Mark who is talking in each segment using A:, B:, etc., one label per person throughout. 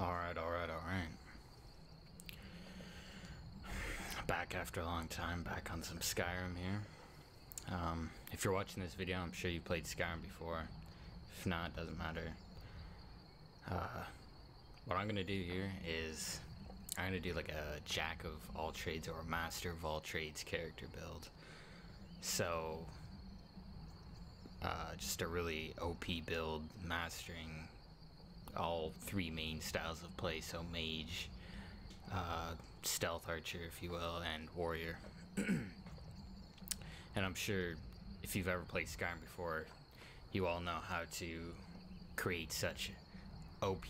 A: Alright, alright, alright. Back after a long time, back on some Skyrim here. Um, if you're watching this video, I'm sure you played Skyrim before. If not, it doesn't matter. Uh, what I'm gonna do here is I'm gonna do like a jack of all trades or master of all trades character build. So, uh, just a really OP build, mastering all three main styles of play. So mage, uh, stealth archer, if you will, and warrior. and I'm sure if you've ever played Skyrim before, you all know how to create such OP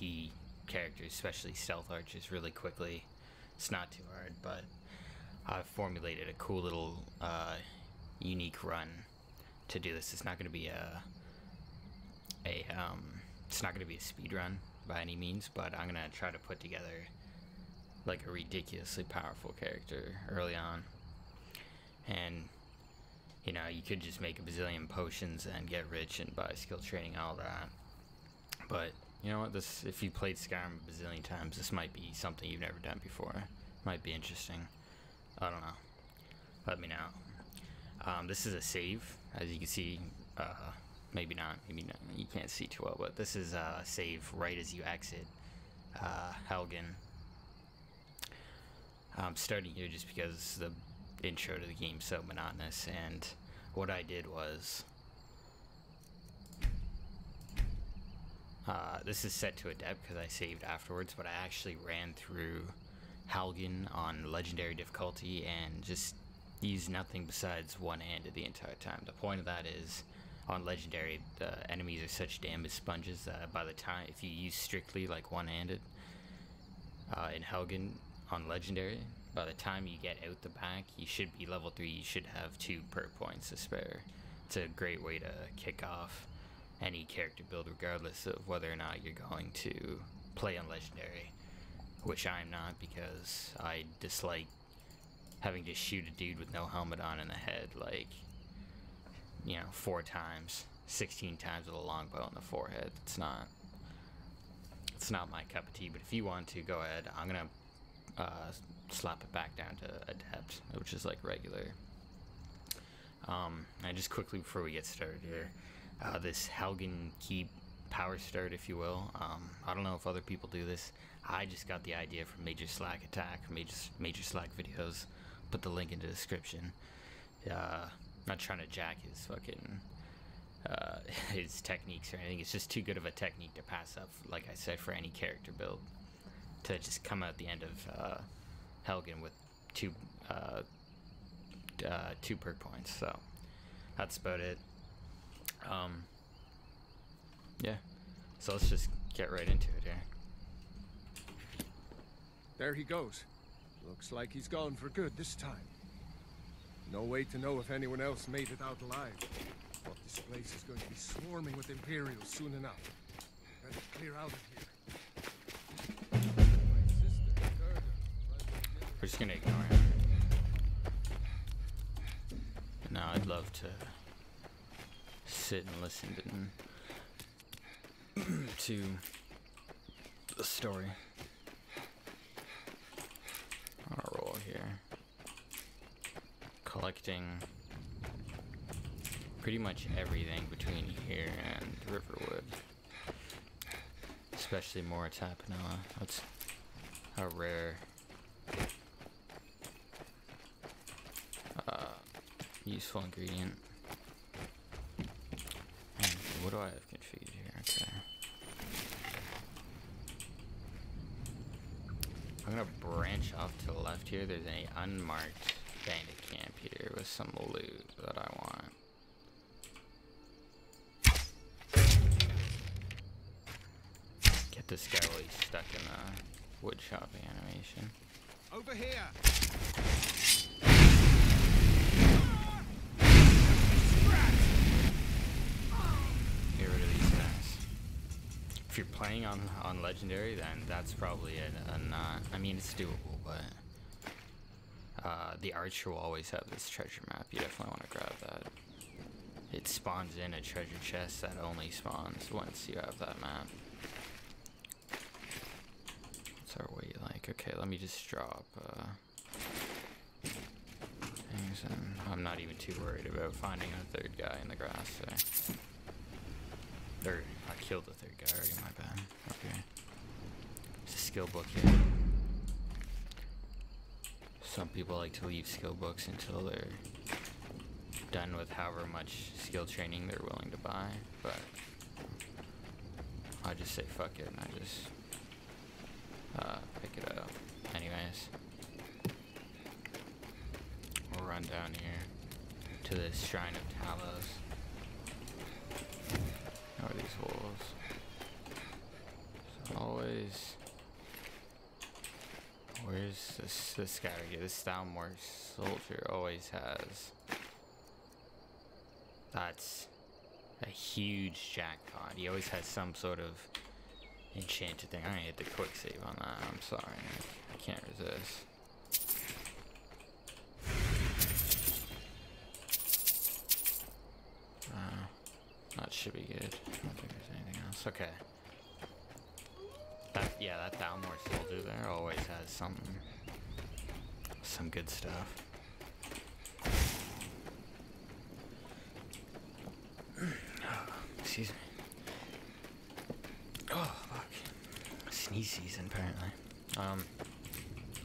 A: characters, especially stealth archers, really quickly. It's not too hard, but I've formulated a cool little uh, unique run to do this. It's not going to be a a um, it's not going to be a speed run by any means, but I'm going to try to put together like a ridiculously powerful character early on. And you know, you could just make a bazillion potions and get rich and buy skill training, all that. But you know what? This, if you played Skyrim a bazillion times, this might be something you've never done before. Might be interesting. I don't know. Let me know. Um, this is a save, as you can see. Uh, maybe not. Maybe not. You can't see too well, but this is a save right as you exit uh, Helgen. I'm starting here just because the intro to the game is so monotonous, and what I did was Uh, this is set to adept because I saved afterwards, but I actually ran through Helgen on legendary difficulty and just used nothing besides one handed the entire time. The point of that is on legendary, the enemies are such damage sponges that by the time, if you use strictly like one handed uh, in Helgen on legendary, by the time you get out the back, you should be level 3, you should have two perk points to spare. It's a great way to kick off any character build regardless of whether or not you're going to play on legendary which I'm not because I dislike having to shoot a dude with no helmet on in the head like you know four times 16 times with a longbow in the forehead it's not it's not my cup of tea but if you want to go ahead I'm gonna uh, slap it back down to adept which is like regular um, and just quickly before we get started here uh, this Helgen Keep power start, if you will. Um, I don't know if other people do this. I just got the idea from Major Slack Attack, Major, Major Slack videos. Put the link in the description. Uh, not trying to jack his fucking uh, his techniques or anything. It's just too good of a technique to pass up. Like I said, for any character build, to just come out the end of uh, Helgen with two uh, uh, two perk points. So that's about it. Um, yeah. So let's just get right into it here.
B: There he goes. Looks like he's gone for good this time. No way to know if anyone else made it out alive. But this place is going to be swarming with Imperials soon enough. Better clear out of here.
A: We're just gonna ignore him. Now I'd love to sit and listen to, to the story. I'll roll here. Collecting pretty much everything between here and Riverwood. Especially Mora Tapinella. That's a rare uh, useful ingredient. What do I have configured here? Okay. I'm gonna branch off to the left here. There's an unmarked here with some loot that I want. Get this guy while he's stuck in the wood chopping animation.
B: Over here!
A: Get rid of these guys. If you're playing on on legendary, then that's probably a, a uh, not. I mean, it's doable, but uh, the archer will always have this treasure map. You definitely want to grab that. It spawns in a treasure chest that only spawns once you have that map. What's our weight like? Okay, let me just drop uh, things, and I'm not even too worried about finding a third guy in the grass. There. Or I killed the third guy already. My bad. Okay. There's a skill book here. Some people like to leave skill books until they're done with however much skill training they're willing to buy, but I just say fuck it and I just uh, pick it up. Anyways, we'll run down here to this Shrine of Talos. How are these wolves? So always. Where's this this guy right here? This Thalmor soldier always has. That's a huge jackpot. He always has some sort of enchanted thing. I'm gonna hit the quick save on that. I'm sorry. I can't resist. Uh, that should be good. I don't think there's anything else. Okay. That yeah, that Thalmor soldier there always has some some good stuff. Excuse me. Oh fuck. Sneeze season apparently. Um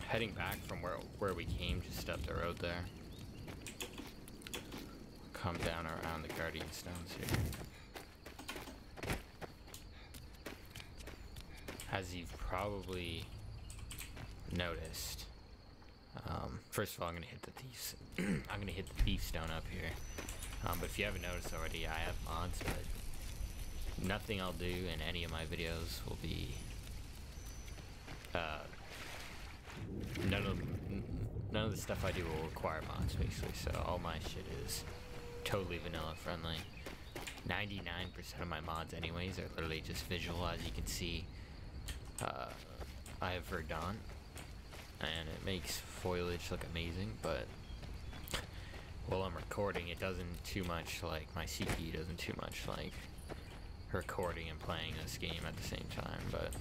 A: heading back from where where we came just up the road there. Come down around the Guardian Stones here. As you've probably noticed, um, first of all, I'm gonna hit the thieves. I'm gonna hit the thief stone up here. Um, but if you haven't noticed already, I have mods, but nothing I'll do in any of my videos will be uh, none of none of the stuff I do will require mods, basically. So all my shit is totally vanilla friendly. 99% of my mods, anyways, are literally just visual, as you can see uh, I have Verdant, and it makes foliage look amazing, but while I'm recording, it doesn't too much like my CPU doesn't too much like recording and playing this game at the same time, but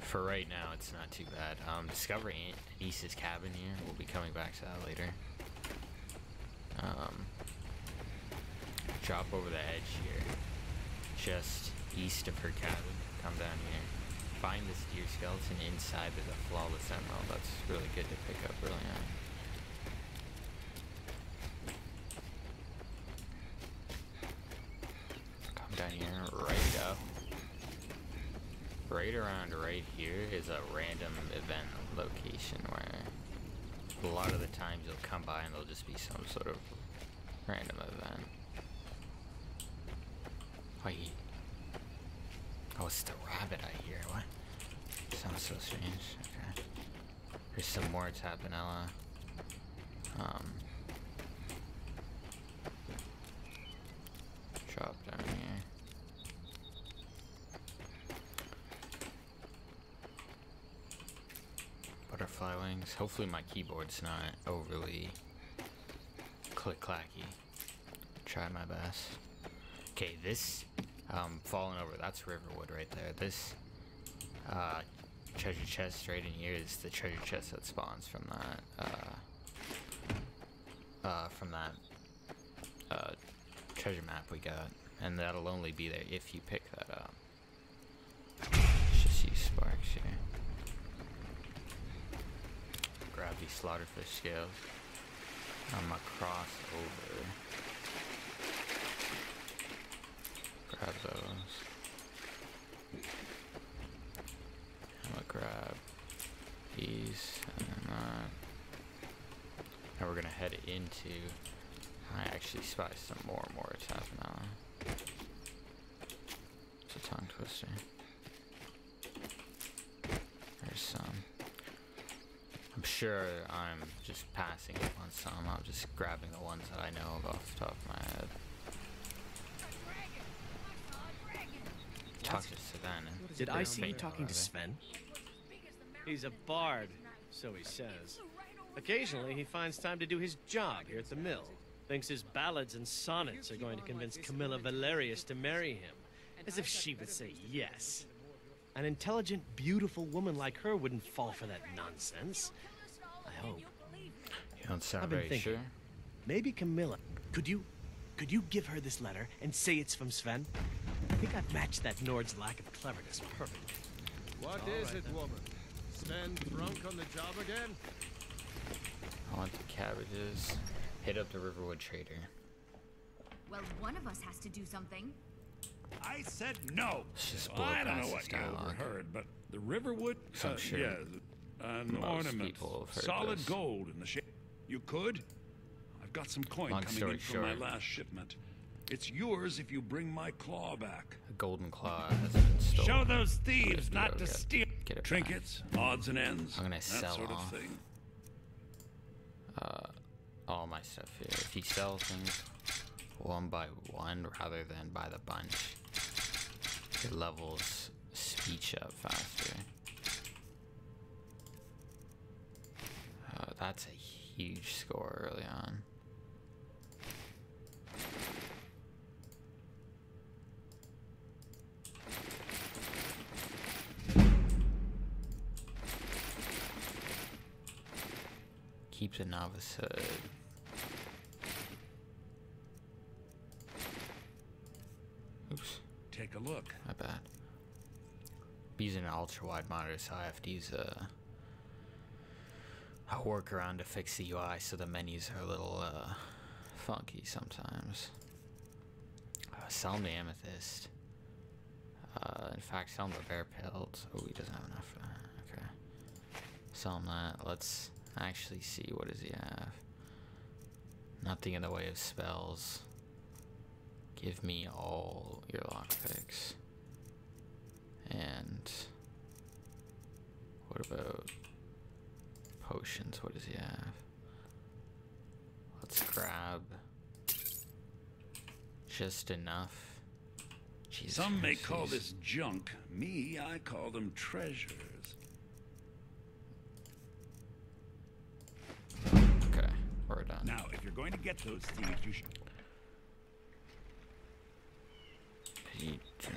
A: for right now, it's not too bad. Um, discovering Anise's cabin here, we'll be coming back to that later. Um, drop over the edge here, just east of her cabin come down here. Find this deer skeleton inside there's a flawless emerald. That's really good to pick up early on. Come down here, right up. Right around right here is a random event location where a lot of the times you'll come by and there'll just be some sort of random event. Wait. Oh, it's the rabbit I hear. What? Sounds so strange. Okay. There's some Mora Tapinella. Um. Drop down here. Butterfly wings. Hopefully my keyboard's not overly click-clacky. Try my best. Okay, this um, falling over. That's Riverwood right there. This uh, treasure chest right in here is the treasure chest that spawns from that uh, uh, from that uh, treasure map we got, and that'll only be there if you pick that up. Let's just use sparks here. Grab these slaughterfish scales. I'm gonna cross over. Grab those. I'm gonna grab these and that. And uh, we're gonna head into. I actually spy some more and more attack now. It's a tongue twister. There's some. I'm sure I'm just passing on some. I'm just grabbing the ones that I know of off the top of my head. Talk to Savannah.
C: Did I see you talking to Sven? He's a bard, so he says. Occasionally, he finds time to do his job here at the mill. Thinks his ballads and sonnets are going to convince Camilla Valerius to marry him. As if she would say yes. An intelligent, beautiful woman like her wouldn't fall for that nonsense. I hope.
A: You don't sound
C: I've been
A: very
C: thinking.
A: sure.
C: Maybe Camilla. Could you could you give her this letter and say it's from Sven? I think I've matched that Nord's lack of cleverness perfectly.
B: What
C: All
B: is
C: right,
B: it,
C: then.
B: woman? Sven drunk on the job again?
A: I want the cabbages. Hit up the Riverwood Trader.
D: Well, one of us has to do something.
E: I said no.
A: Let's just blow
E: I don't know
A: past
E: what
A: this
E: you
A: dialogue.
E: overheard, but the Riverwood,
A: So I'm
E: uh,
A: sure
E: yeah, an
A: most
E: ornament,
A: people have heard
E: solid
A: this.
E: gold in the shape. You could. I've got some coin
A: Long
E: coming
A: story
E: in from my last shipment. It's yours if you bring my claw back.
A: A golden claw has been stolen.
E: Show those thieves not to
A: get-
E: steal
A: get it back.
E: trinkets, odds and ends,
A: I'm gonna
E: that
A: sell
E: sort
A: off.
E: of thing.
A: uh, all my stuff here. If you sell things one by one rather than by the bunch, it levels speech up faster. Uh, that's a huge score early on. Keeps a novice hood. Oops,
E: Take a look.
A: my bad. I'm using an ultra wide monitor, so I have to use a, a workaround to fix the UI so the menus are a little uh, funky sometimes. Uh, sell him the amethyst. Uh, in fact, sell him the bear pelt. Oh, he doesn't have enough for that. Okay. Sell him that. Let's actually see what does he have. Nothing in the way of spells. Give me all your lockpicks. And what about potions? What does he have? Let's grab just enough. Jesus
E: Some may call this junk. Me, I call them treasures.
A: Okay, we're done.
E: Now, if you're going to get those thieves, you should.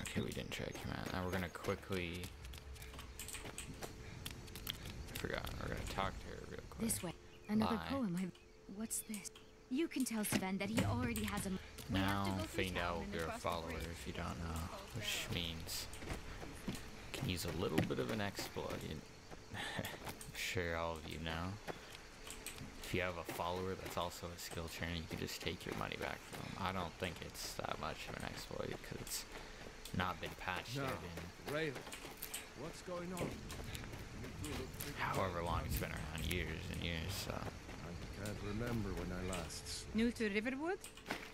A: Okay, we didn't check him out. Now we're gonna quickly. I forgot. We're gonna talk to her real quick.
D: This way. Another
A: Lie.
D: poem. I... What's this? You can tell Sven that he already has a. We
A: Now,
D: to go through
A: find out
D: and
A: you're a follower if you don't know, which means you can use a little bit of an exploit. I'm sure all of you know. If you have a follower that's also a skill trainer, you can just take your money back from them. I don't think it's that much of an exploit because it's not been patched
B: No.
A: yet in
B: Raylan, what's going on? You two look pretty
A: however long it's been around years and years. So
B: I can't remember when I last slept.
F: New to Riverwood?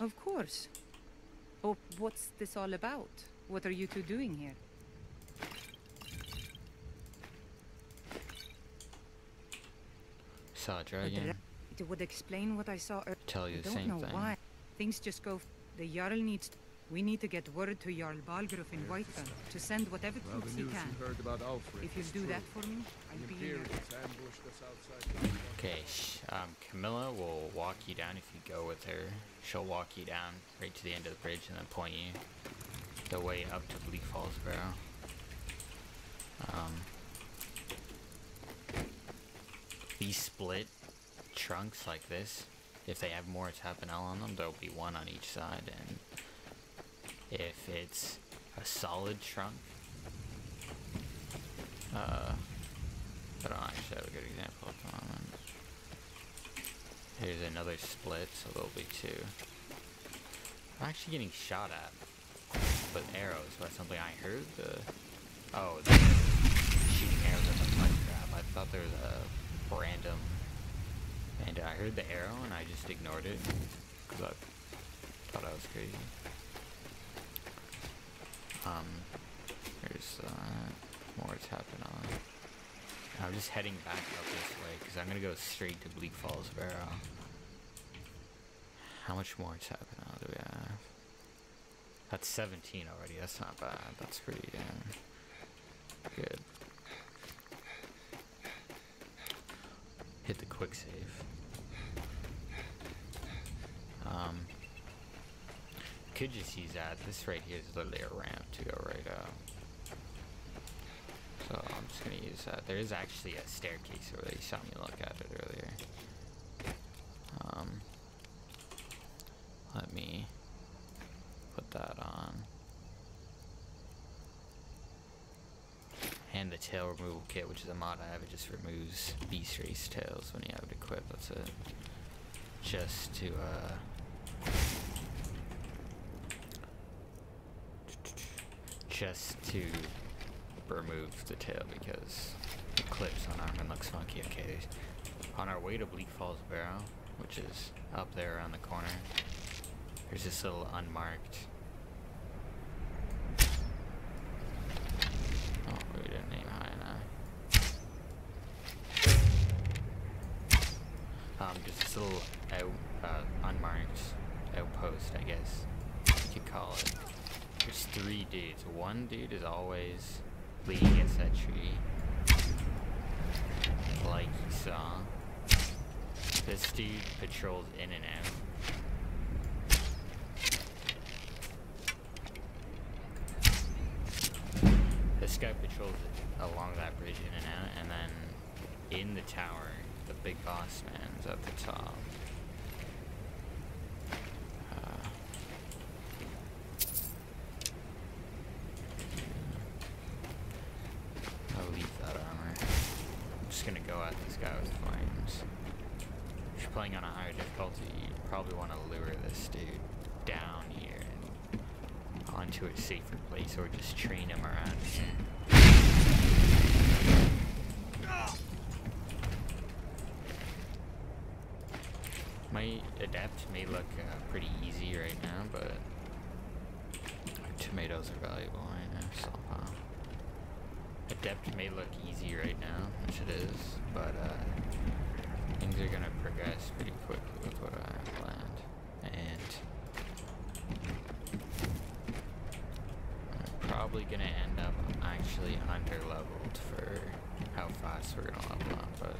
F: Of course. Oh, what's this all about? What are you two doing here?
A: saw a
F: A
A: dragon.
F: Dra- It would explain what I saw earlier.
A: Tell you
F: I
A: the
F: don't
A: same
F: know
A: thing.
F: why. Things just go. F- the Jarl needs. We need to get word to Jarl Balgruuf in Whiterun to send whatever
B: Well,
F: troops he
B: news
F: can.
B: you heard about Alfred
F: If you'll do
B: true.
F: that for me, I'll be in your
B: Imperials ambushed us outside.
A: Okay, sh- um, Camilla will walk you down if you go with her. She'll walk you down right to the end of the bridge and then point you the way up to Bleak Falls Barrow. Um, these split trunks like this, if they have more Tapanel on them, there'll be one on each side. And if it's a solid trunk, uh, I don't actually have a good example at the moment. Here's another split, so there'll be two. I'm actually getting shot at with arrows by something I heard. The oh, shooting arrows at the crab. I thought there was a random, and I heard the arrow and I just ignored it because I thought I was crazy. Um, there's uh, more tapping on. I'm just heading back up this way because I'm gonna go straight to Bleak Falls Barrow. How much more tapping on do we have? That's 17 already. That's not bad. That's pretty damn good. Hit the quick save. Um, could just use that. This right here is literally a ramp to go right up. So I'm just gonna use that. There is actually a staircase over there. You saw me look at it earlier. Um, let me put that on. And the tail removal kit, which is a mod I have, it just removes beast race tails when you have it equipped. That's it. Just to, uh, just to remove the tail because the clips on Armin looks funky. Okay, on our way to Bleak Falls Barrow, which is up there around the corner, there's this little unmarked. Oh, we didn't aim high enough. Um, just this little out, uh, unmarked outpost, I guess you could call it. There's three dudes. One dude is always leaning against that tree. Like you saw. This dude patrols in and out. This guy patrols along that bridge in and out, and then in the tower, the big boss man's at the top. Uh, I'll leave that armor. I'm just gonna go at this guy with flames. If you're playing on a higher difficulty, you probably want to lure this dude down here and onto a safer place, or just train him around here. My adept may look uh, pretty easy right now, but tomatoes are valuable right now, so uh, adept may look easy right now, which it is, but uh, things are gonna progress pretty quickly with what I have planned, and I'm probably gonna end up actually under leveled for how fast we're gonna level up, but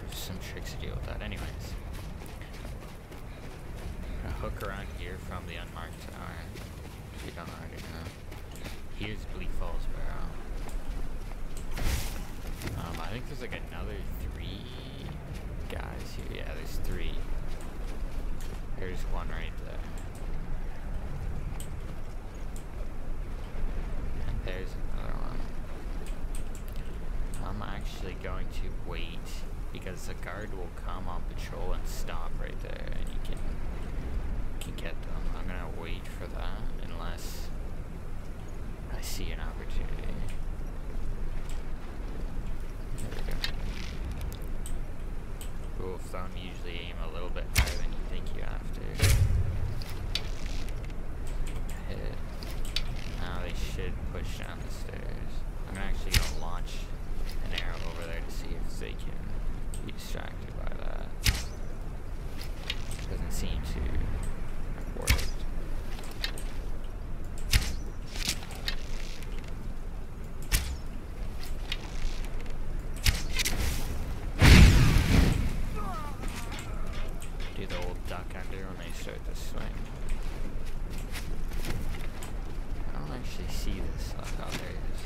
A: there's some tricks to deal with that. Anyways, hook around here from the unmarked tower. If you don't already know. Here's Bleak Falls Barrow. Um, I there's like another three guys here. Yeah, there's three. There's one right there. And there's another one. I'm actually going to wait because the guard will come on patrol and stop right there and you can can get them. I'm gonna wait for that unless I see an opportunity. There we go. Of thumb, usually aim a little bit higher than you think you have to. Hit. Now they should push down the stairs. I'm actually gonna launch an arrow over there to see if they can be distracted by that. Doesn't seem to have worked. Do the old duck under when they start to swing. I don't actually see this. Oh, oh, there it is.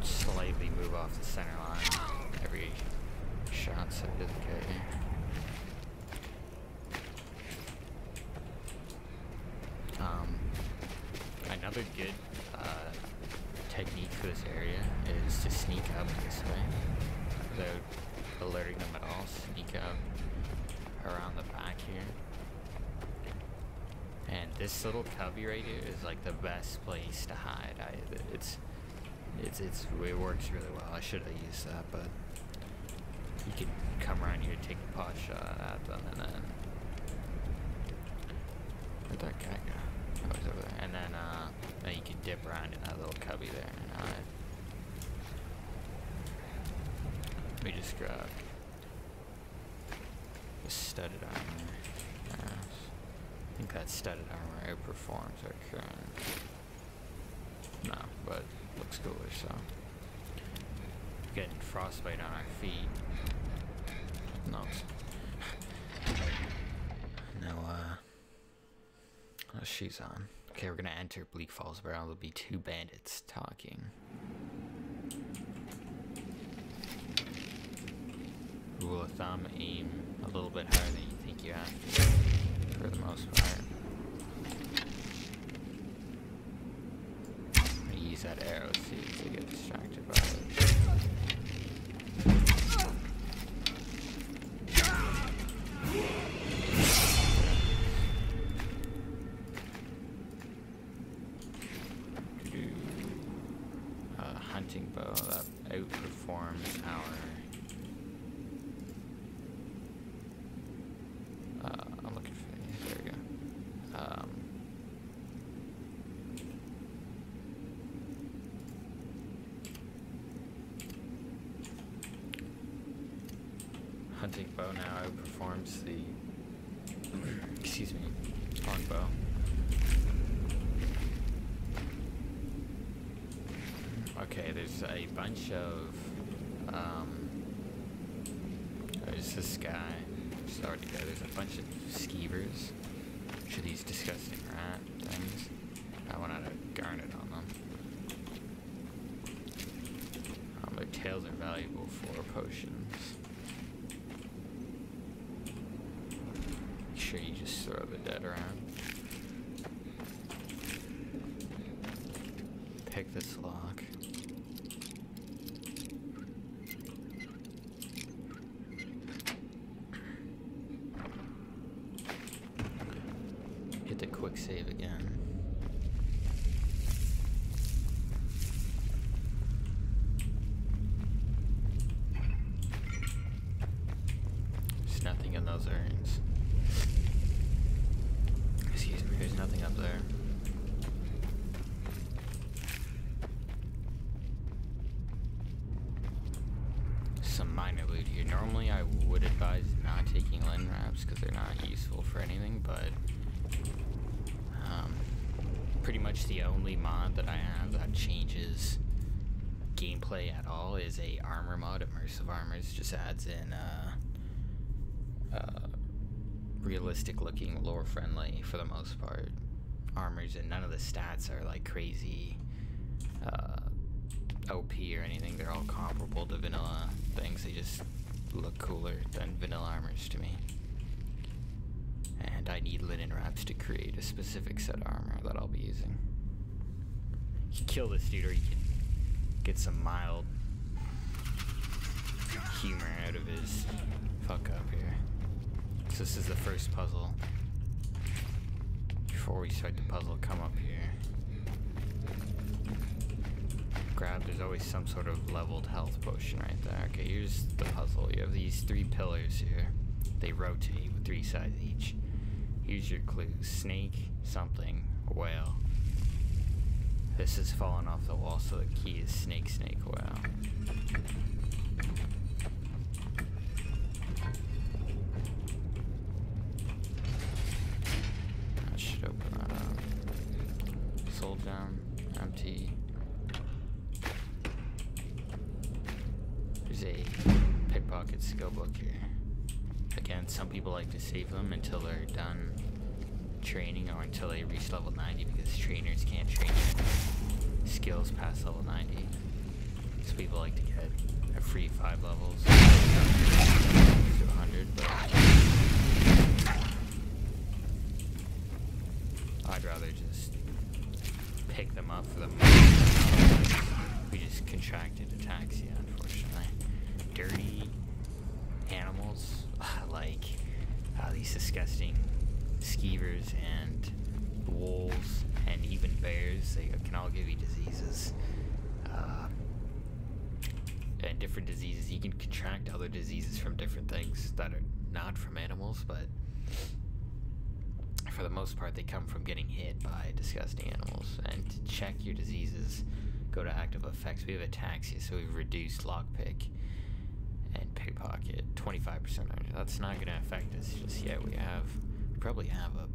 A: Just slightly move off the center line every shot, so it doesn't get you. Um, another good uh, technique for this area is this way without alerting them at all. Sneak up around the back here. And this little cubby right here is like the best place to hide. I, it's, it's, it's, it works really well. I should have used that, but you can come around here, take a pot shot at them, and then where'd that guy go? Oh, he's over there. And then, uh, then you can dip around in that little cubby there and hide. Let me just grab the studded armor. Yes. I think that studded armor outperforms our current. No, but looks cooler, so. Getting frostbite on our feet. No. No, uh. shoes on. Okay, we're gonna enter Bleak Falls where there'll be two bandits talking. Rule of thumb, aim a little bit higher than you think you have to, for the most part. Use that arrow, see, to get distracted by it. A hunting bow that outperforms our. Uh, I'm looking for. There we go. Um, hunting bow now outperforms the. excuse me, longbow. Okay, there's a bunch of. Um, there's this guy. Just already go. There's a bunch of skeevers. Which are these disgusting rat things? I want out a garnet on them. Um, their tails are valuable for potions. Make sure you just throw the dead around. Pick this lock. Hit the quick save again. There's nothing in those urns. Excuse me, there's nothing up there. Some minor loot here. Normally I would advise not taking linen wraps because they're not useful for anything, but um, pretty much the only mod that I have that changes gameplay at all is a armor mod. Immersive Armors just adds in uh, uh, realistic looking, lore friendly for the most part armors, and none of the stats are like crazy uh, OP or anything. They're all comparable to vanilla things. They just look cooler than vanilla armors to me. And I need linen wraps to create a specific set of armor that I'll be using. You kill this dude or you can get some mild humor out of his fuck up here. So this is the first puzzle. Before we start the puzzle, come up here. Grab, there's always some sort of leveled health potion right there. Okay, here's the puzzle. You have these three pillars here. They rotate with three sides each. Here's your clue. Snake, something, whale. This is falling off the wall, so the key is snake, snake, whale. That should open that up. Soul gem, empty. There's a pickpocket skill book here. Again, some people like to save them until they're done training or until they reach level 90 because trainers can't train skills past level 90. So people like to get a free 5 levels that are not from animals, but for the most part, they come from getting hit by disgusting animals. And to check your diseases, go to active effects. We have ataxia, so we've reduced lockpick and pickpocket 25%. That's not going to affect us just yet. We have, we probably have a,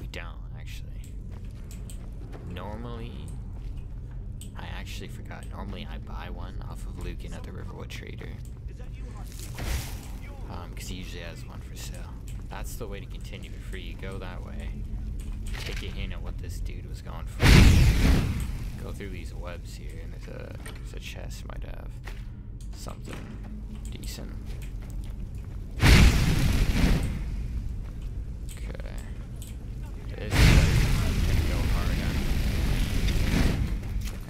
A: we don't actually. Normally, I actually forgot. Normally, I buy one off of Lucan at the Riverwood Trader. Um, because he usually has one for sale. That's the way to continue it for you. Go that way. take a hint at what this dude was going for. Go through these webs here, and there's a there's a chest might have something decent. Okay. This guy's gonna go hard on me.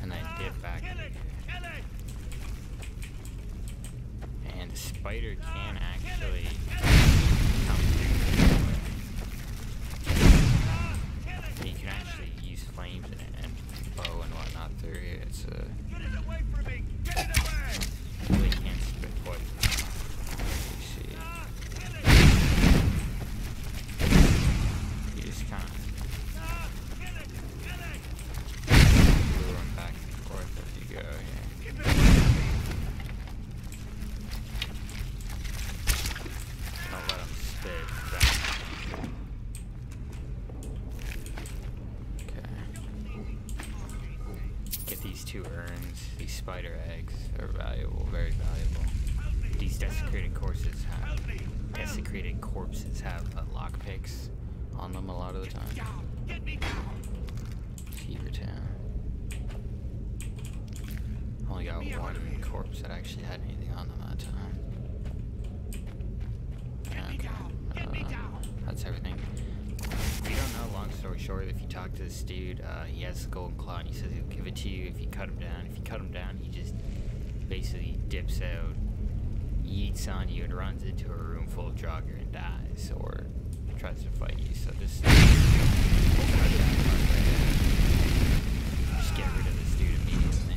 A: And then dip back. And the spider can actually come through you can actually use flames and, bow and whatnot through here. It's uh, really can't spit poison. You see, you just kind of lure 'em back and forth as you go here. Don't let 'em spit. Then. Okay. Get these two urns. These spider eggs are valuable, very valuable. These desecrated corpses have desecrated corpses have uh, lockpicks on them a lot of the time. Fever Town. Only got one corpse that actually had anything on them that time. Okay. Uh, that's everything. If you don't know, long story short, if you talk to this dude, uh, he has the golden claw and he says he'll give it to you if you cut him down. If you cut him down, he just basically dips out, yeets on you, and runs into a room full of Draugr and dies, or tries to fight you. So just, just get rid of this dude immediately.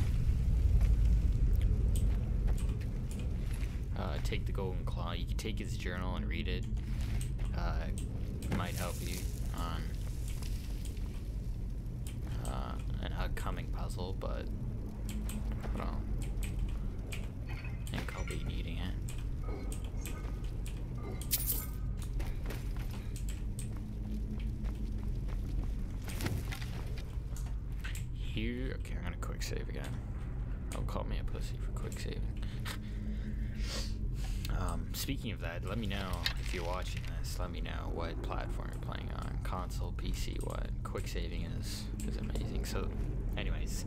A: Uh, take the golden claw. You can take his journal and read it. Uh, might help you on uh, an upcoming puzzle, but think I'll be needing it. Okay, I'm gonna quick save again. Don't call me a pussy for quick saving. Um, speaking of that, let me know if you're watching this. Let me know what platform you're playing on, console, PC, what. Quick saving is is amazing. So, anyways,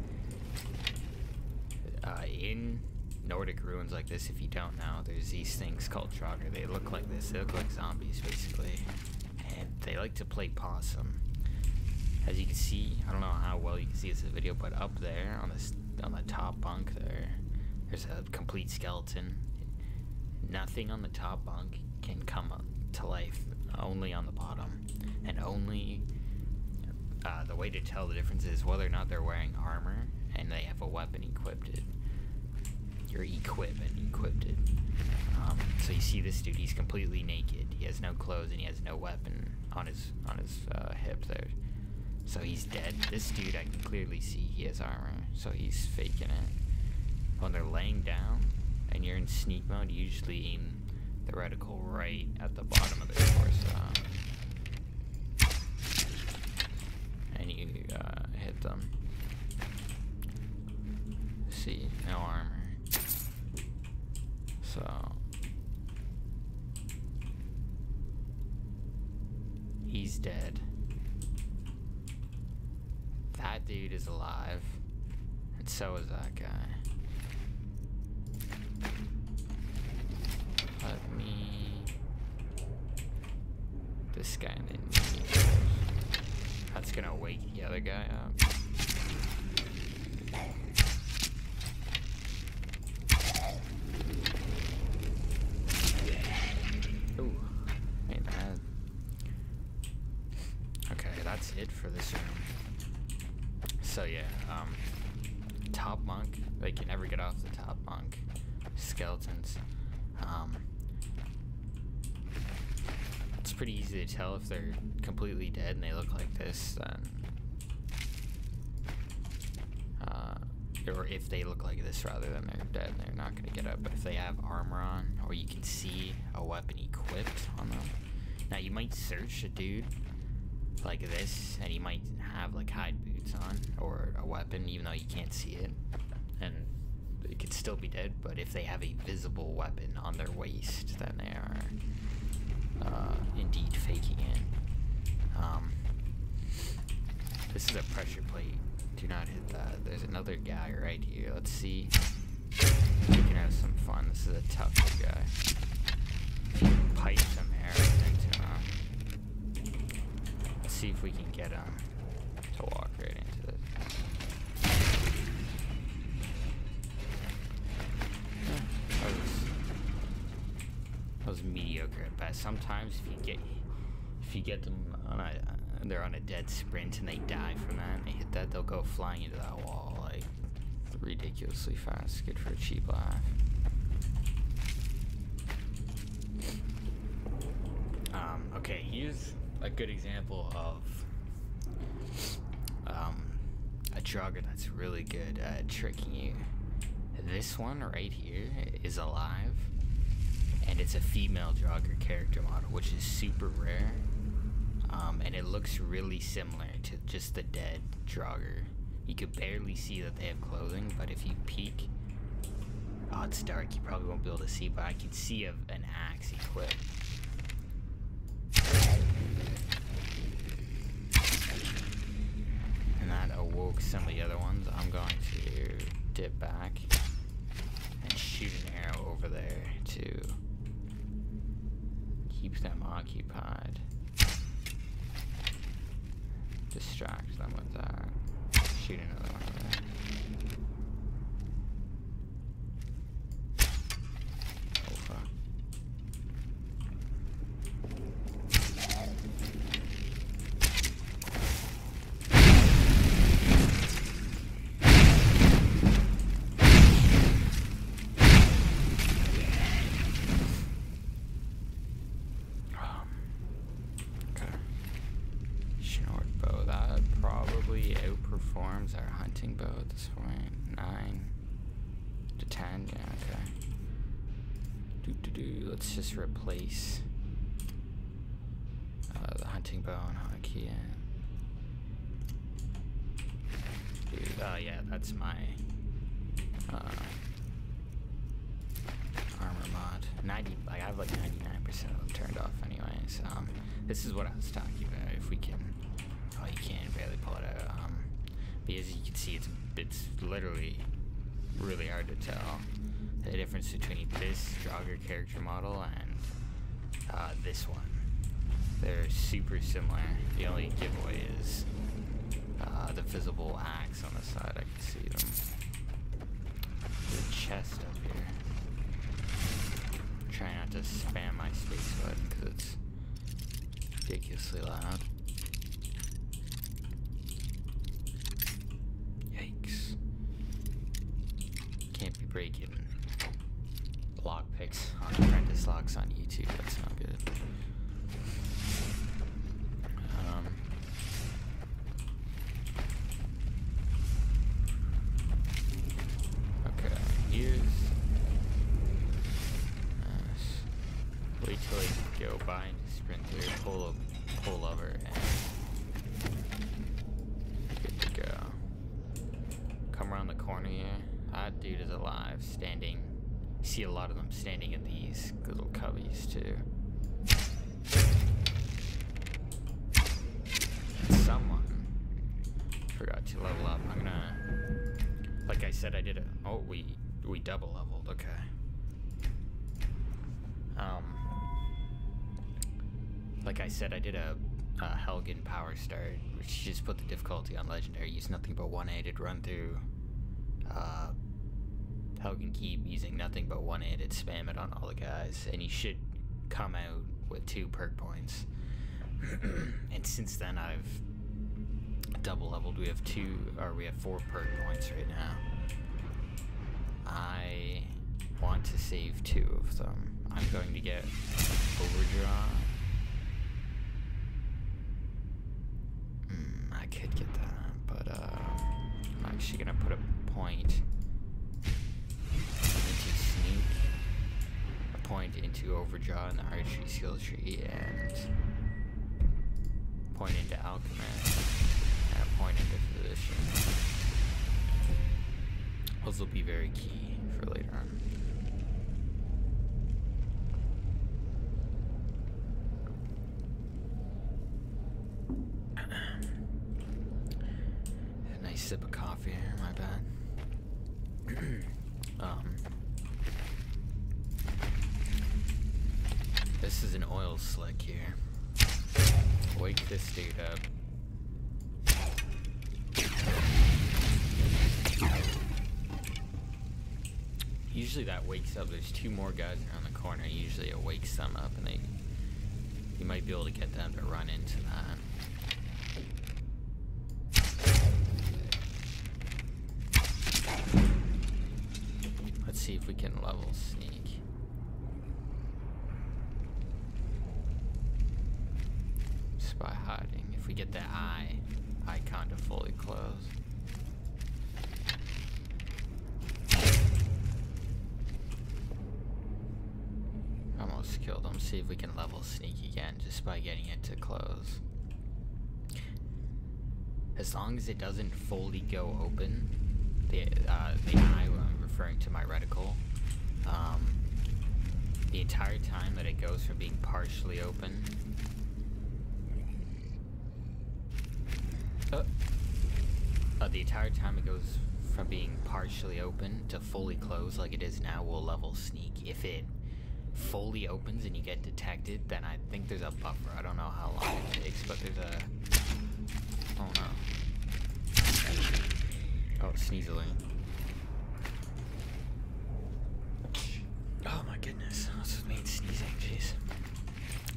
A: uh, in Nordic ruins like this, if you don't know, there's these things called Draugr. They look like this. They look like zombies, basically, and they like to play possum. As you can see, I don't know how well you can see this video, but up there on this on the top bunk there, there's a complete skeleton. Nothing on the top bunk can come up to life only on the bottom. And only uh, the way to tell the difference is whether or not they're wearing armor and they have a weapon equipped you're equipped and equipped. Um, so you see this dude he's completely naked. He has no clothes and he has no weapon on his on his uh, hip there so he's dead this dude I can clearly see he has armor so he's faking it when they're laying down and you're in sneak mode, you usually aim the reticle right at the bottom of the torso. And you uh, hit them. See, no armor. So. He's dead. That dude is alive. And so is that guy. Let me. This guy didn't. That's gonna wake the other guy up. Ooh, ain't bad. Okay, that's it for this room. So yeah, um, top monk. They can never get off the top monk. Skeletons. Um, it's pretty easy to tell if they're completely dead and they look like this, then. Uh, or if they look like this rather than they're dead, and they're not going to get up. But if they have armor on, or you can see a weapon equipped on them. Now, you might search a dude like this, and he might have like hide boots on, or a weapon, even though you can't see it. And it could still be dead, but if they have a visible weapon on their waist, then they are uh, indeed faking it. Um, This is a pressure plate. Do not hit that. There's another guy right here. Let's see. We can have some fun. This is a tough guy. Pipe some arrows into him. Let's see if we can get him to walk right into mediocre at best. Sometimes if you get if you get them on a they're on a dead sprint and they die from that and they hit that, they'll go flying into that wall like ridiculously fast. Good for a cheap laugh. Um, okay, here's a good example of um, a Draugr that's really good at tricking you. This one right here is alive, and it's a female Draugr character model, which is super rare. Um, and it looks really similar to just the dead Draugr. You could barely see that they have clothing, but if you peek, oh, it's dark. You probably won't be able to see, but I can see a, an axe equipped. And that awoke some of the other ones. I'm going to dip back and shoot an arrow over there to keep them occupied. Distract them with that. Shoot another one outperforms our hunting bow at this point. Nine to ten. Yeah. Okay. Do do do. Let's just replace uh, the hunting bow and hotkey. Dude. Oh yeah. That's my. Uh, armor mod. 90, like I have like 99% of them turned off anyways. Um, this is what I was talking about. If we can, oh, you can barely pull it out. Um, because you can see it's it's literally really hard to tell the difference between this Draugr character model and uh, this one. They're super similar. The only giveaway is uh, the visible axe on the side. I can see them. The chest up here. Try not to spam my space button because it's ridiculously loud. Can't be breaking lockpicks on apprentice locks on YouTube. That's not good. Um, okay, here's uh, wait till I go by and sprint through, pull a pull over, and good to go. Come around the corner here. That dude is alive, standing. You see a lot of them standing in these little cubbies too. Someone forgot to level up. I'm gonna, like I said, I did a. Oh, we we double leveled. Okay. Um, like I said, I did a, a Helgen power start, which just put the difficulty on legendary. Use nothing but one-handed run through. Uh, Helgen keep using nothing but one-handed spam it on all the guys, and he should come out with two perk points. and since then, I've double leveled. We have two, or we have four perk points right now. I want to save two of them. I'm going to get overdraw. Hmm, I could get that, but uh, I'm actually gonna put a point into sneak, a point into overdraw in the archery skill tree, and point into alchemist, and a point into physician. Those will be very key for later on. A nice sip of coffee here, my bad. um, this is an oil slick here. Wake this dude up. Usually that wakes up, there's two more guys around the corner. Usually it wakes them up and they, you might be able to get them to run into that. Let's see if we can level sneak. Just by hiding. If we the eye icon to fully close. Almost killed him. See if we can level sneak again just by getting it to close. As long as it doesn't fully go open, the uh, the eye I'm referring to my reticle, um, the entire time that it goes from being partially open. Uh, uh, the entire time it goes from being partially open to fully closed like it is now will level sneak. If it fully opens and you get detected, then I think there's a buffer. I don't know how long it takes, but there's a... Oh no. Oh, sneezily. Oh my goodness. What's with me sneezing? Jeez.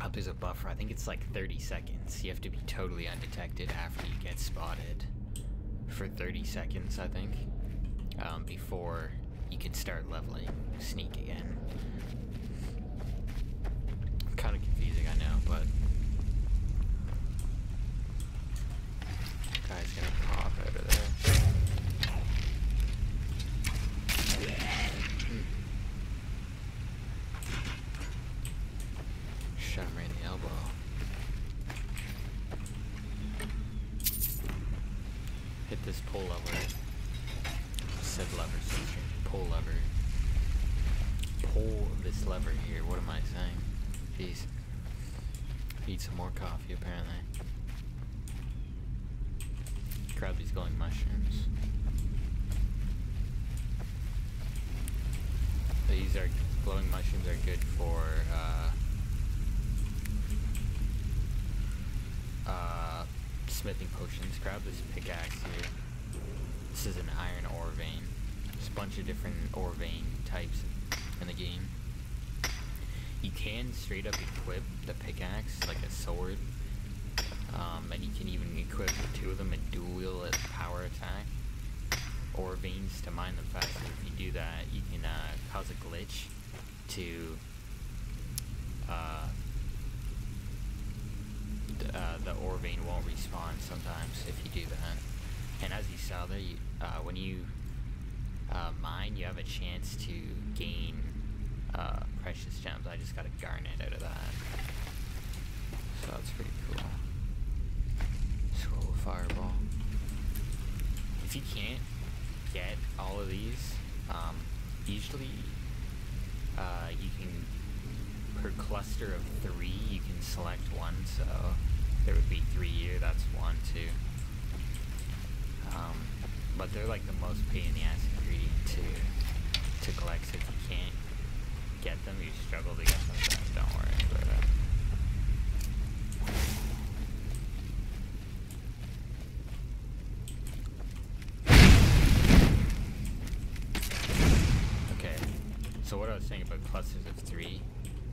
A: Oh, there's a buffer. I think it's like 30 seconds. You have to be totally undetected after you get spotted. For 30 seconds, I think. Um, before you can start leveling sneak again. Kind of confusing, I know, but... Guy's gonna pop out of there. Shot him right in the elbow. Hit this pull lever. Said lever, sorry. Pull lever. Pull this lever here. What am I saying? Jeez. Need some more coffee, apparently. Grab these glowing mushrooms. These are glowing mushrooms are good for uh, uh, smithing potions. Grab this pickaxe here. This is an iron ore vein. There's a bunch of different ore vein types in the game. You can straight up equip the pickaxe like a sword. Um, and you can even equip the two of them and dual wield as power attack. Ore veins to mine them faster. If you do that, you can uh, cause a glitch to uh, th- uh, the ore vein won't respawn sometimes if you do that. You, uh, when you uh, mine, you have a chance to gain uh, precious gems. I just got a garnet out of that. So that's pretty cool. Scroll of fireball. If you can't get all of these, um, usually uh, you can, per cluster of three, you can select one. So there would be three here, that's one, two. Um, but they're like the most pain in the ass ingredient to, to collect. So if you can't get them, you struggle to get them, then don't worry about it. Okay, so what I was saying about clusters of three,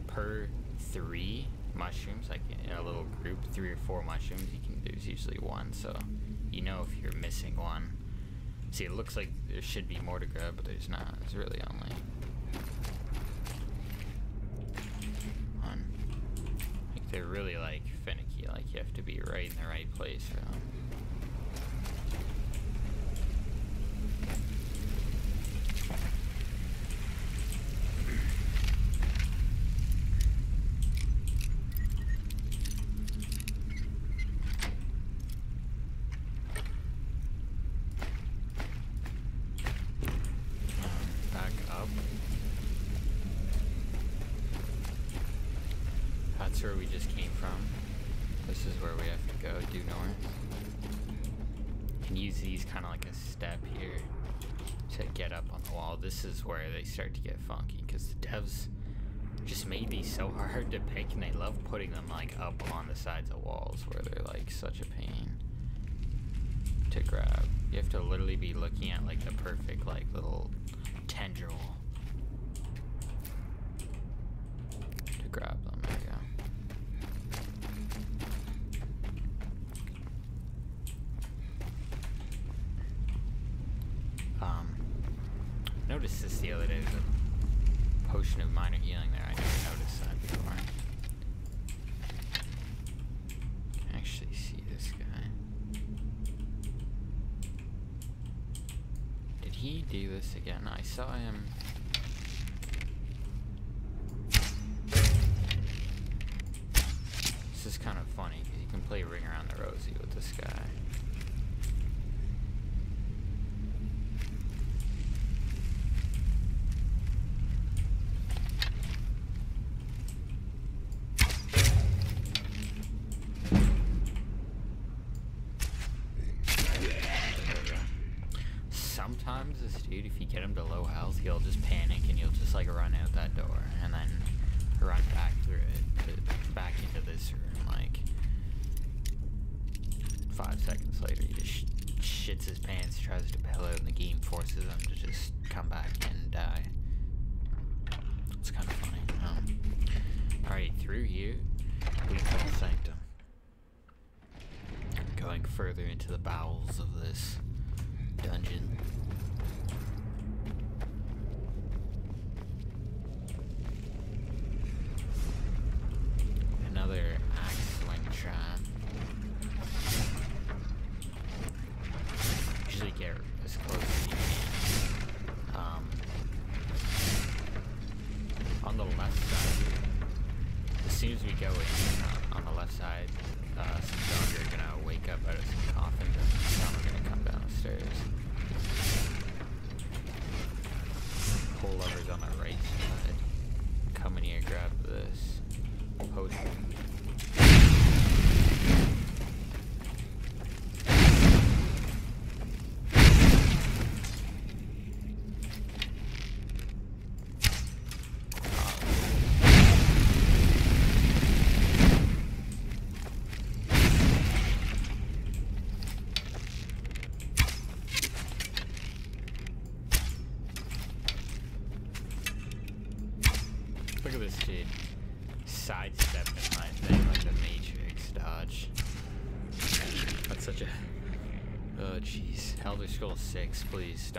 A: per three mushrooms, like in a little group, three or four mushrooms, you can there's usually one, so you know if you're missing one. See, it looks like there should be more to grab, but there's not. It's really only one. Like they're really like finicky. Like you have to be right in the right place for them. Um, back up. Where we just came from. This is where we have to go, due north. can use these kind of like a step here to get up on the wall. This is where they start to get funky because the devs just made these so hard to pick and they love putting them like up on the sides of walls where they're like such a pain to grab. You have to literally be looking at like the perfect like little tendril to grab them. There you go. Um, noticed this the other day. There's a potion of minor healing there. I never noticed that before. Can actually see this guy. Did he do this again? I saw him. This is kind of funny because you can play Ring Around the Rosie with this guy. Sometimes this dude, if you get him to low health, he'll just panic and he'll just like run out that door and then run back through it, to, back into this room. Like five seconds later, he just sh shits his pants, tries to out, and the game forces him to just come back and die. It's kind of funny. Um, Alright, through here, we call Sanctum. Going further into the bowels of this dungeon.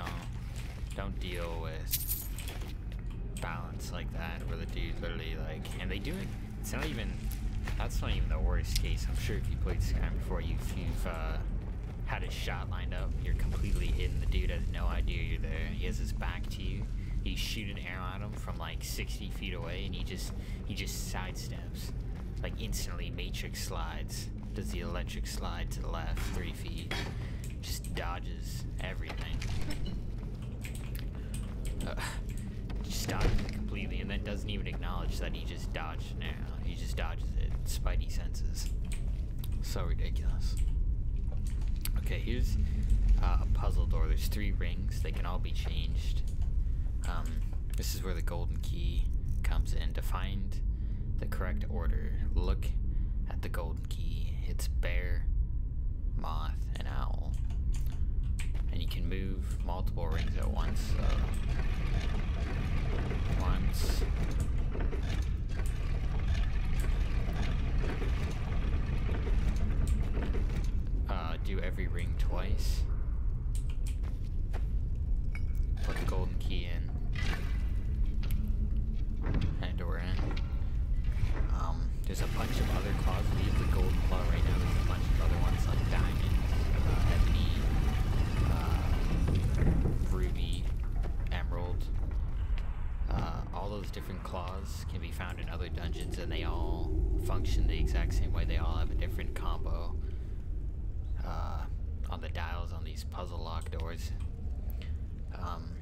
A: Don't. Don't deal with balance like that where the dude literally like. And they do it. It's not even. That's not even the worst case. I'm sure if you played Skyrim before, you've, you've uh, had a shot lined up. You're completely hidden. The dude has no idea you're there. He has his back to you. You shoot an arrow at him from like 60 feet away, and he just he just sidesteps, like instantly. Matrix slides, does the electric slide to the left three feet, just dodges everything. Uh, just dodges it completely, and then doesn't even acknowledge that he just dodged arrow. He just dodges it. Spidey senses. So ridiculous. Okay, here's uh, a puzzle door. There's three rings. They can all be changed. Um, this is where the golden key comes in. To find the correct order, look at the golden key. It's bear, moth, and owl. And you can move multiple rings at once. So once. Uh, do every ring twice. Put the golden key in. And we're in. Um, there's a bunch of other claws. Use the golden claw right now. There's a bunch of other ones like diamonds, uh, uh, Uh, all those different claws can be found in other dungeons and they all function the exact same way. They all have a different combo uh, on the dials on these puzzle lock doors. Um,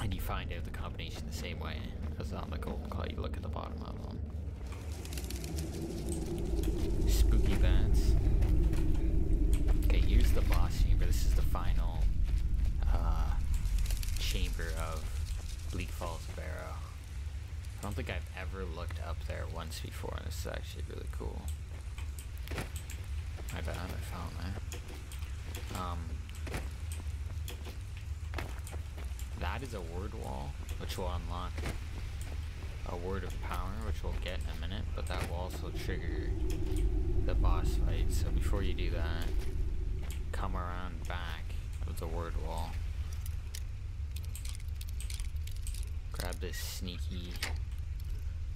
A: and you find out the combination the same way as on the gold claw. You look at the bottom of them. Spooky bats. Okay, here's the boss chamber. This is the final uh, chamber of Bleak Falls Barrow. I don't think I've ever looked up there once before, and this is actually really cool. I bet I found that. Um, that is a word wall, which will unlock a word of power, which we'll get in a minute, but that will also trigger the boss fight. So before you do that, come around back of the word wall. Grab this sneaky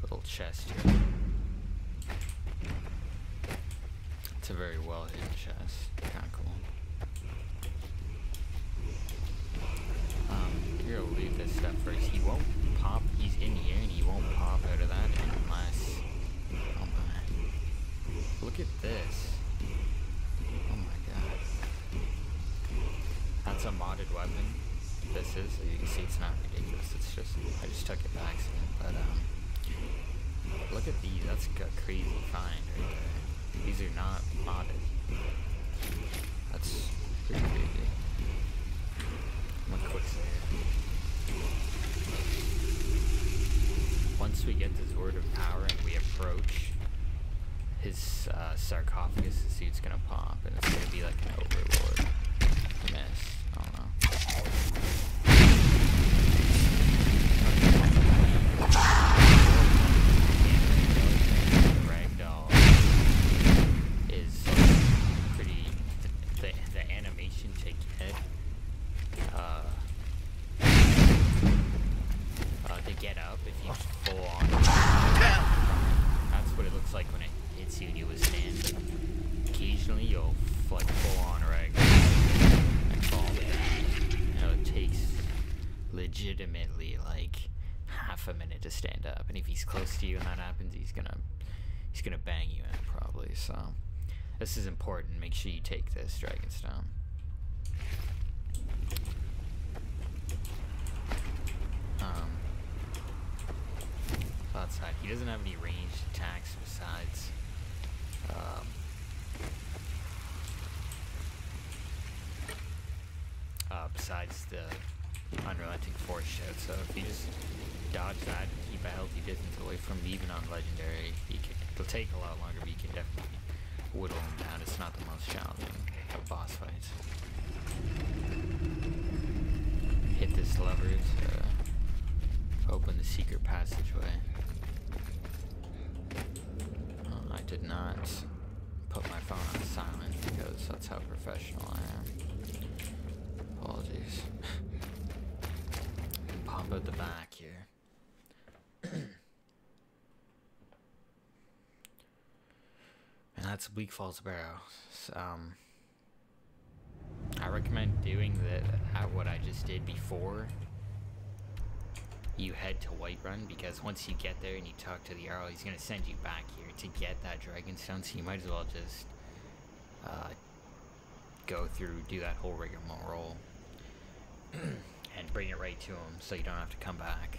A: little chest here. It's a very well hidden chest. Kinda cool. Um, here we'll leave this stuff first. He won't pop, he's in here and he won't pop out of that unless... Oh my. Look at this. Oh my god. That's a modded weapon. This is, as you can see, it's not ridiculous. It's just, I just took it by accident. But, um, look at these. That's a crazy find right there. These are not modded. That's pretty crazy. I'm gonna quick save. Once we get this word of power and we approach his uh, sarcophagus, the suit's gonna pop and it's gonna be like an overlord. Miss. You take this Dragonstone. Um, outside, he doesn't have any ranged attacks besides. Um, uh, besides the unrelenting force shout. So if you just dodge that and keep a healthy distance away from even on legendary, you can, it'll take a lot longer, but you can definitely whittle him down. It's not the most challenging of boss fights. Hit this lever to open the secret passageway. Uh, I did not put my phone on silent because that's how professional I am. Apologies. Pop out the back that's Bleak Falls Barrow. Um, I recommend doing the at what I just did before you head to Whiterun because once you get there and you talk to the Arrow, he's gonna send you back here to get that Dragonstone. So you might as well just uh, go through, do that whole rigmarole, and bring it right to him, so you don't have to come back.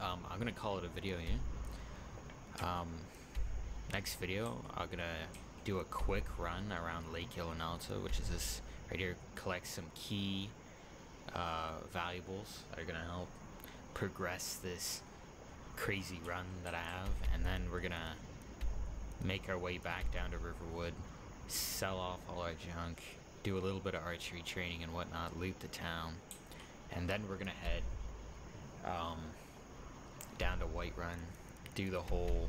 A: Um, I'm gonna call it a video here. Um, next video, I'm gonna do a quick run around Lake Ilinalta, which is this right here. Collect some key uh, valuables that are gonna help progress this crazy run that I have, and then we're gonna make our way back down to Riverwood, sell off all our junk, do a little bit of archery training and whatnot, loot the town, and then we're gonna head um, down to Whiterun, do the whole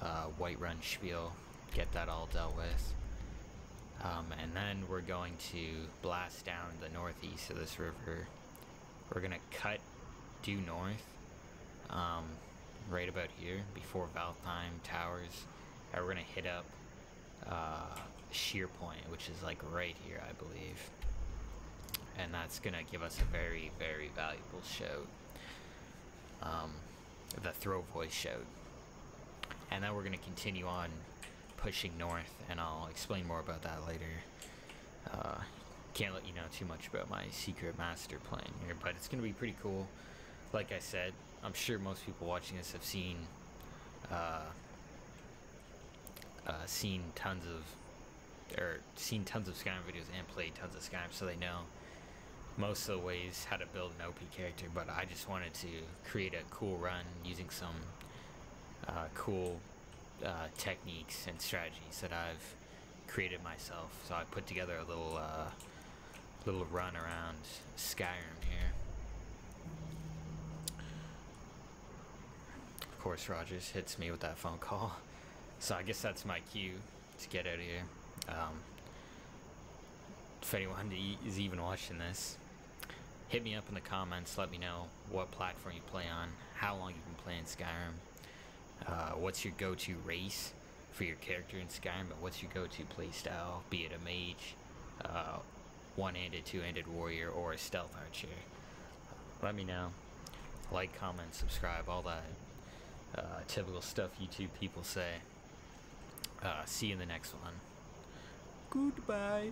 A: uh, Whiterun spiel, get that all dealt with. Um, and then we're going to blast down the northeast of this river. We're gonna cut due north, um, right about here, before Valtheim Towers. And we're gonna hit up uh, Shearpoint, which is like right here, I believe. And that's gonna give us a very, very valuable show. Um, the throw voice shout. And then we're gonna continue on pushing north, and I'll explain more about that later. Uh, can't let you know too much about my secret master plan here, but it's gonna be pretty cool. Like I said, I'm sure most people watching this have seen uh, uh, seen tons of or seen tons of Skyrim videos and played tons of Skyrim, so they know most of the ways how to build an OP character, but I just wanted to create a cool run using some uh, cool uh, techniques and strategies that I've created myself. So I put together a little uh, little run around Skyrim here. Of course, Rogers hits me with that phone call, so I guess that's my cue to get out of here. Um, if anyone is even watching this, hit me up in the comments. Let me know what platform you play on, how long you've been playing Skyrim, uh, what's your go-to race for your character in Skyrim, but what's your go-to playstyle, be it a mage, uh, one-handed, two-handed warrior, or a stealth archer. Let me know. Like, comment, subscribe, all that uh, typical stuff YouTube people say. Uh, see you in the next one. Goodbye.